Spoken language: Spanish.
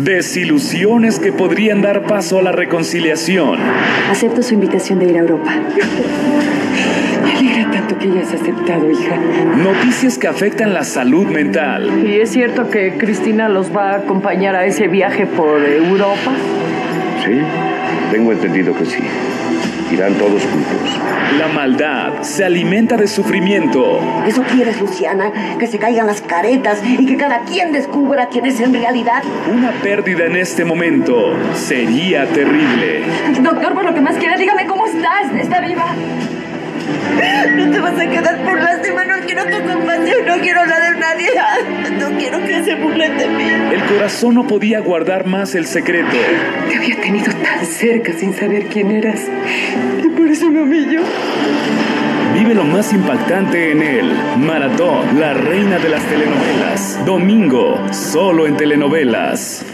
Desilusiones que podrían dar paso a la reconciliación. Acepto su invitación de ir a Europa. Me alegra tanto que hayas aceptado, hija. Noticias que afectan la salud mental. ¿Y es cierto que Cristina los va a acompañar a ese viaje por Europa? Sí, tengo entendido que sí. Irán todos juntos. La maldad se alimenta de sufrimiento. ¿Eso quieres, Luciana? Que se caigan las caretas y que cada quien descubra quién es en realidad. Una pérdida en este momento sería terrible. Doctor, por lo que más quiera, dígame cómo estás. ¿Está viva? No te vas a quedar por lástima, no quiero tu compasión, no quiero nada de nadie, quiero que se burlen de mí. El corazón no podía guardar más el secreto. Te había tenido tan cerca sin saber quién eras. Y por eso me. Vive lo más impactante en él. Maratón, la reina de las telenovelas. Domingo, solo en telenovelas.